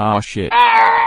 Ah shit. Ah.